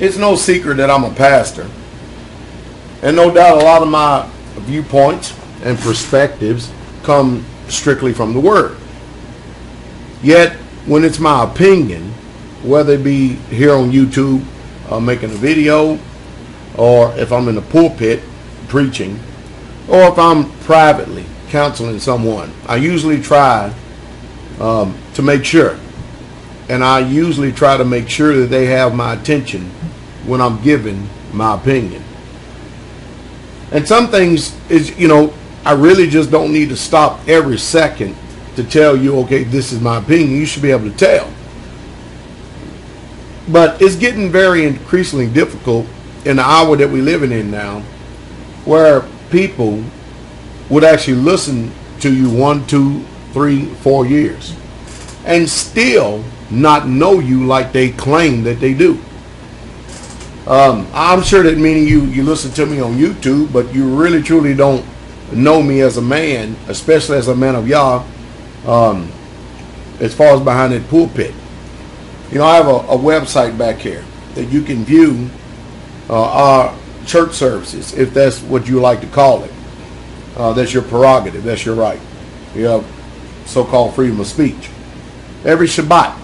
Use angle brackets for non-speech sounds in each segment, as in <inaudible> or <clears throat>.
it's no secret that I'm a pastor. And no doubt a lot of my viewpoints and perspectives come strictly from the Word. Yet, when it's my opinion, whether it be here on YouTube uh, making a video, or if I'm in the pulpit preaching, or if I'm privately counseling someone, I usually try um, to make sure. And I usually try to make sure that they have my attention when I'm giving my opinion. And some things is, you know, I really just don't need to stop every second to tell you, okay, this is my opinion. You should be able to tell. But it's getting very increasingly difficult in the hour that we're living in now, where people would actually listen to you one, two, three, four years and still not know you like they claim that they do. Um, I'm sure that many of you, you listen to me on YouTube, but you really truly don't know me as a man, especially as a man of Yah, um, as far as behind that pulpit. You know, I have a, a website back here that you can view uh, our church services, if that's what you like to call it. Uh, that's your prerogative. That's your right. You have so-called freedom of speech. Every Shabbat,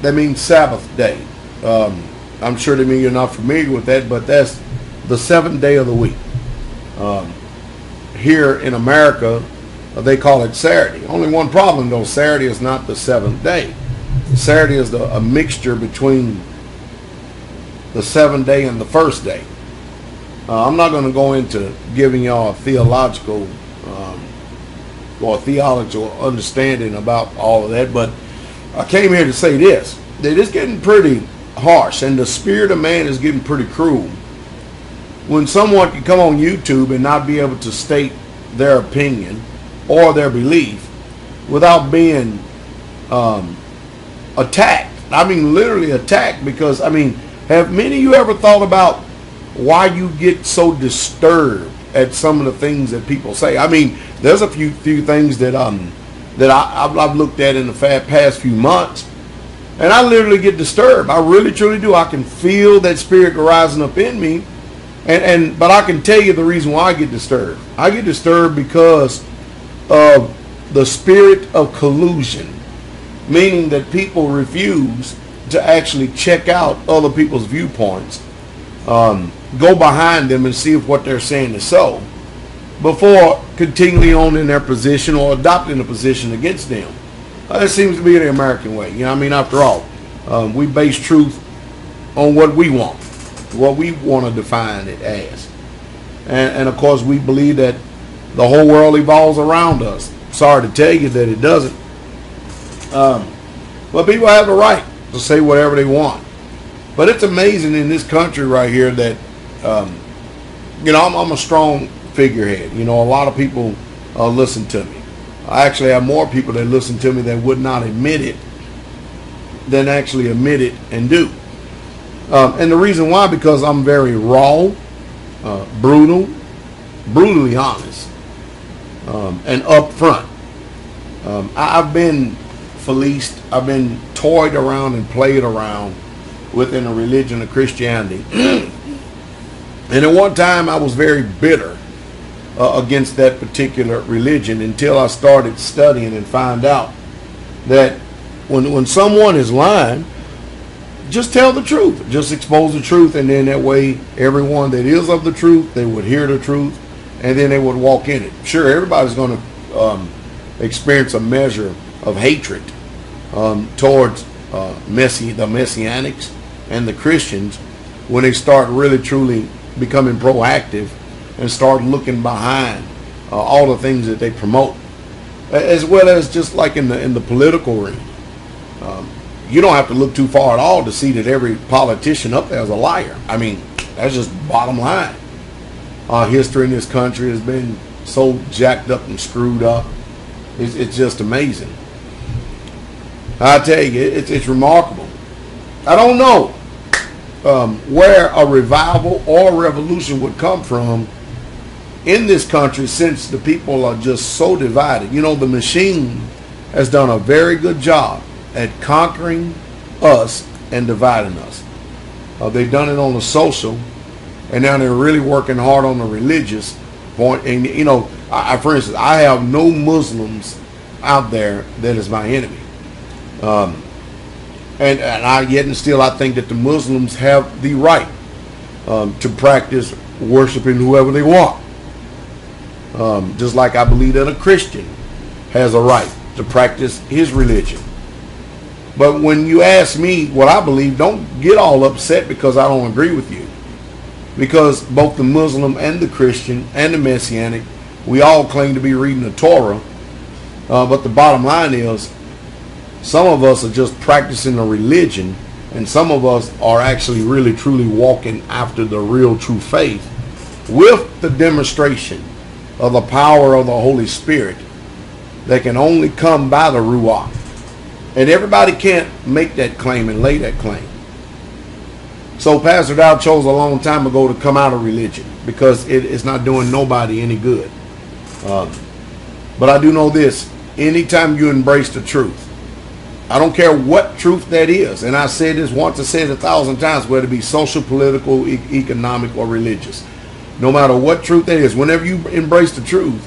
that means Sabbath day. Um, I'm sure that mean you're not familiar with that, but that's the seventh day of the week. Um, here in America, they call it Saturday. Only one problem though, Saturday is not the seventh day. Saturday is the, a mixture between the seventh day and the first day. Uh, I'm not going to go into giving y'all a theological um, or theological understanding about all of that, but I came here to say this: that it's getting pretty harsh, and the spirit of man is getting pretty cruel. When someone can come on YouTube and not be able to state their opinion or their belief without being um, attacked. I mean, literally attacked because, I mean, have many of you ever thought about why you get so disturbed at some of the things that people say? I mean, there's a few few things that um that I, I've, I've looked at in the past few months, and I literally get disturbed. I really truly do. I can feel that spirit rising up in me, and and but I can tell you the reason why I get disturbed. I get disturbed because of the spirit of collusion, meaning that people refuse to actually check out other people's viewpoints, um, go behind them and see if what they're saying is so, before continuing on in their position or adopting a position against them. Uh, that seems to be the American way. You know, I mean, after all, um, we base truth on what we want, what we want to define it as, and, and of course, we believe that the whole world evolves around us. Sorry to tell you that it doesn't. Um, but people have the right to say whatever they want. But it's amazing in this country right here that, um, you know, I'm, I'm, a strong figurehead. You know, a lot of people uh, listen to me. I actually have more people that listen to me that would not admit it than actually admit it and do. Um, and the reason why, because I'm very raw, uh, brutal, brutally honest, um, and upfront. Um, I, I've been fleeced. I've been toyed around and played around within the religion of Christianity. <clears throat> and at one time, I was very bitter uh, against that particular religion until I started studying and find out that when when someone is lying, just tell the truth. Just expose the truth, and then that way, everyone that is of the truth, they would hear the truth, and then they would walk in it. Sure, everybody's going to um, experience a measure of hatred um, towards uh, Messi, the Messianics and the Christians when they start really truly becoming proactive and start looking behind uh, all the things that they promote, as well as just like in the in the political ring. Um, you don't have to look too far at all to see that every politician up there is a liar. I mean, that's just bottom line. Our history in this country has been so jacked up and screwed up. It's, it's just amazing. I tell you, it's, it's remarkable. I don't know um, where a revival or revolution would come from in this country since the people are just so divided. You know, the machine has done a very good job at conquering us and dividing us. Uh, they've done it on the social, and now they're really working hard on the religious point. And you know, I, for instance, I have no Muslims out there that is my enemy. Um, and, and I yet and still I think that the Muslims have the right um, to practice worshiping whoever they want. Um, just like I believe that a Christian has a right to practice his religion. But when you ask me what I believe, don't get all upset because I don't agree with you. Because both the Muslim and the Christian and the Messianic, we all claim to be reading the Torah. Uh, but the bottom line is, some of us are just practicing a religion, and some of us are actually really truly walking after the real true faith with the demonstration of the power of the Holy Spirit that can only come by the Ruach. And everybody can't make that claim and lay that claim. So Pastor Dowell chose a long time ago to come out of religion because it is not doing nobody any good. Um, but I do know this. Anytime you embrace the truth, I don't care what truth that is. And I said this once, I said it a thousand times, whether it be social, political, e- economic, or religious. No matter what truth that is, whenever you embrace the truth,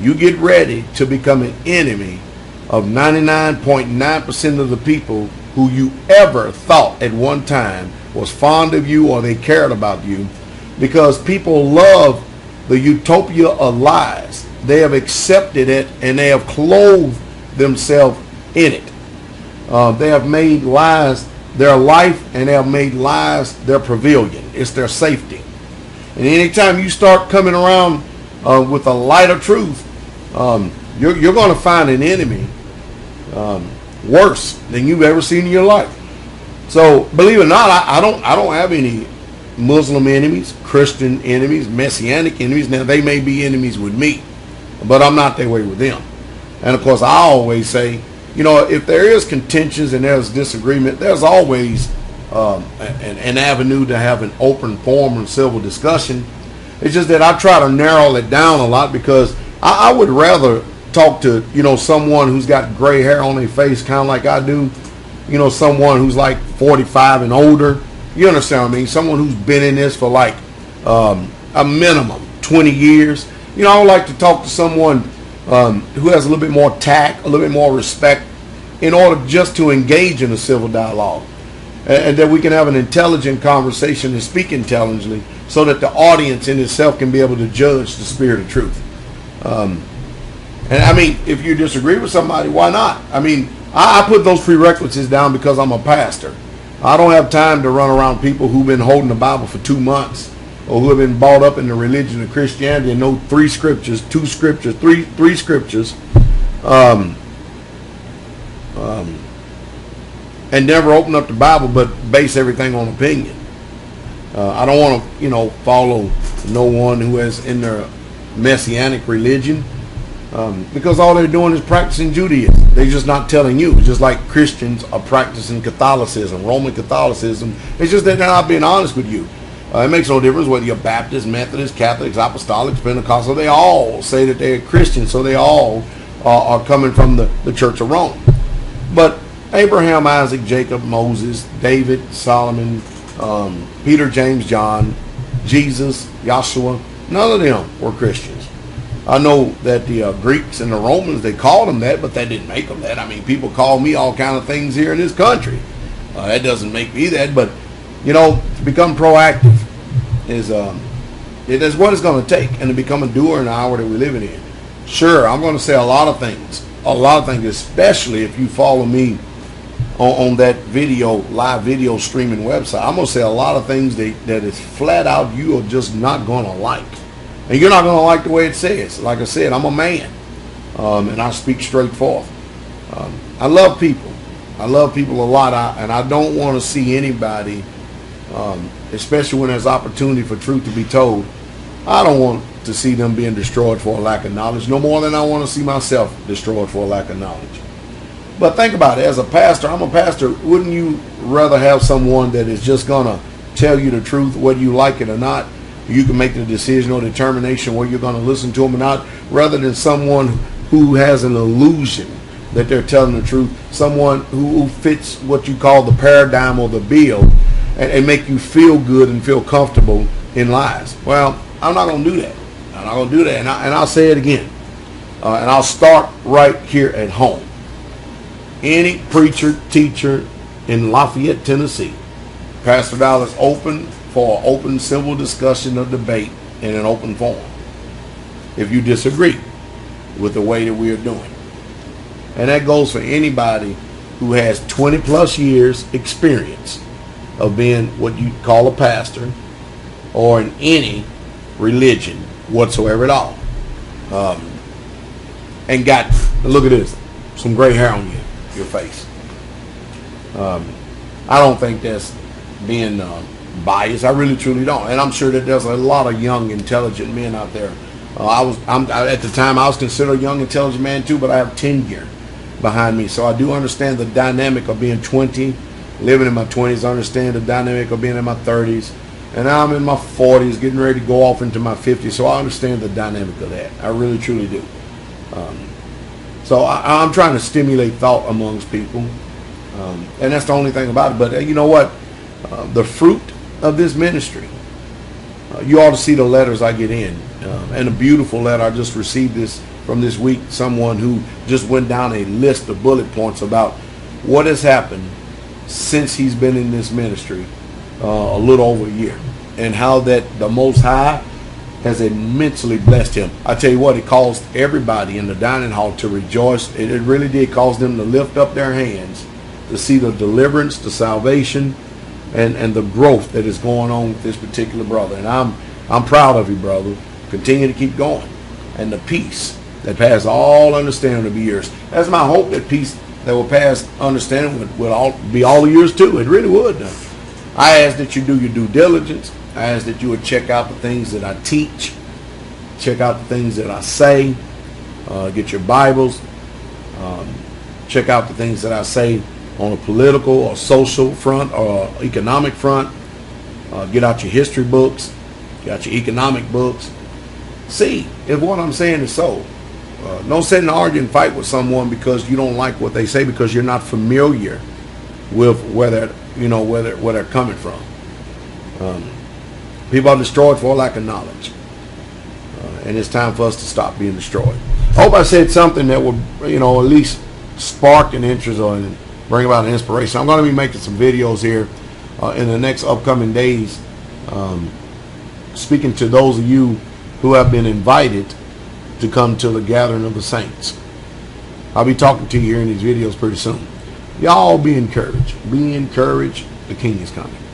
you get ready to become an enemy of 99.9% of the people who you ever thought at one time was fond of you or they cared about you because people love the utopia of lies. They have accepted it and they have clothed themselves in it. Uh, they have made lies their life and they have made lies their pavilion. It's their safety. And anytime you start coming around uh, with a light of truth, um, you're, you're going to find an enemy um, worse than you've ever seen in your life. So believe it or not, I, I don't I don't have any Muslim enemies, Christian enemies, Messianic enemies. Now they may be enemies with me, but I'm not that way with them. And of course, I always say, you know, if there is contentions and there's disagreement, there's always um, an, an, avenue to have an open forum and civil discussion. It's just that I try to narrow it down a lot because I, I would rather talk to you know someone who's got gray hair on their face, kind of like I do. You know, someone who's like 45 and older. You understand what I mean? Someone who's been in this for like um, a minimum 20 years. You know, I would like to talk to someone um, who has a little bit more tact, a little bit more respect, in order just to engage in a civil dialogue, and, that we can have an intelligent conversation and speak intelligently, so that the audience in itself can be able to judge the spirit of truth. Um, and I mean, if you disagree with somebody, why not? I mean, I, I put those prerequisites down because I'm a pastor. I don't have time to run around people who've been holding the Bible for two months or who have been brought up in the religion of Christianity and know three scriptures, two scriptures, three three scriptures, um, and never open up the Bible but base everything on opinion. Uh, I don't want to, you know, follow no one who is in their messianic religion um, because all they're doing is practicing Judaism. They're just not telling you. It's just like Christians are practicing Catholicism, Roman Catholicism. It's just that they're not being honest with you. Uh, it makes no difference whether you're Baptist, Methodist, Catholics, Apostolics, Pentecostal. They all say that they're Christians, so they all uh, are coming from the, the Church of Rome. But Abraham, Isaac, Jacob, Moses, David, Solomon, um, Peter, James, John, Jesus, Joshua, none of them were Christians. I know that the uh, Greeks and the Romans they called them that, but that didn't make them that. I mean, people call me all kind of things here in this country. Uh, that doesn't make me that, but you know, to become proactive is um, it is what it's going to take, and to become a doer in the hour that we're living in. Sure, I'm going to say a lot of things, a lot of things, especially if you follow me on, on that video, live video streaming website. I'm going to say a lot of things that that is flat out you are just not going to like. And you're not going to like the way it says. Like I said, I'm a man. Um, and I speak straight forth. Um, I love people. I love people a lot. I, and I don't want to see anybody, um, especially when there's opportunity for truth to be told, I don't want to see them being destroyed for a lack of knowledge no more than I want to see myself destroyed for a lack of knowledge. But think about it. As a pastor, I'm a pastor. Wouldn't you rather have someone that is just going to tell you the truth, whether you like it or not, you can make the decision or determination where you're going to listen to them or not, rather than someone who has an illusion that they're telling the truth, someone who fits what you call the paradigm or the bill, and, and make you feel good and feel comfortable in lies. Well, I'm not going to do that. I'm not to do that. And, I, and I'll say it again. Uh, and I'll start right here at home. Any preacher, teacher in Lafayette, Tennessee, Pastor Dowell is open for open civil discussion or debate in an open forum. If you disagree with the way that we are doing. And that goes for anybody who has 20 plus years experience of being what you call a pastor or in any religion whatsoever at all. Um, and got, look at this, some gray hair on you, your face. Um, I don't think that's being uh, biased. I really truly don't. And I'm sure that there's a lot of young, intelligent men out there. Uh, I was, I'm, at the time, I was considered a young, intelligent man too, but I have ten tenure behind me. So I do understand the dynamic of being 20, living in my 20s. I understand the dynamic of being in my 30s. And now I'm in my 40s, getting ready to go off into my 50s. So I understand the dynamic of that. I really, truly do. Um, so I, am trying to stimulate thought amongst people. Um, and that's the only thing about it. But uh, you know what? Uh, the fruit of this ministry, uh, you ought to see the letters I get in. Uh, and a beautiful letter. I just received this from this week. Someone who just went down a list of bullet points about what has happened since he's been in this ministry uh, a little over a year and how that the Most High has immensely blessed him. I tell you what, it caused everybody in the dining hall to rejoice. It, really did cause them to lift up their hands to see the deliverance, the salvation, and, and the growth that is going on with this particular brother. And I'm I'm proud of you, brother. Continue to keep going. And the peace that passes all understanding will be yours. That's my hope that peace that will pass understanding would, would all be all yours too. It really would. I ask that you do your due diligence. I ask that you would check out the things that I teach, check out the things that I say, uh, get your Bibles, um, check out the things that I say on a political or social front or economic front. Uh, get out your history books, get out your economic books. See if what I'm saying is so. Uh, don't sit and argue and fight with someone because you don't like what they say because you're not familiar with where they're, you know, where they're, where they're coming from. Um, people are destroyed for lack of knowledge. Uh, and it's time for us to stop being destroyed. I hope I said something that would, you know, at least spark an interest or bring about an inspiration. I'm going to be making some videos here uh, in the next upcoming days, um, speaking to those of you who have been invited to come to the gathering of the saints. I'll be talking to you here in these videos pretty soon. Y'all be encouraged. Be encouraged. The King is coming.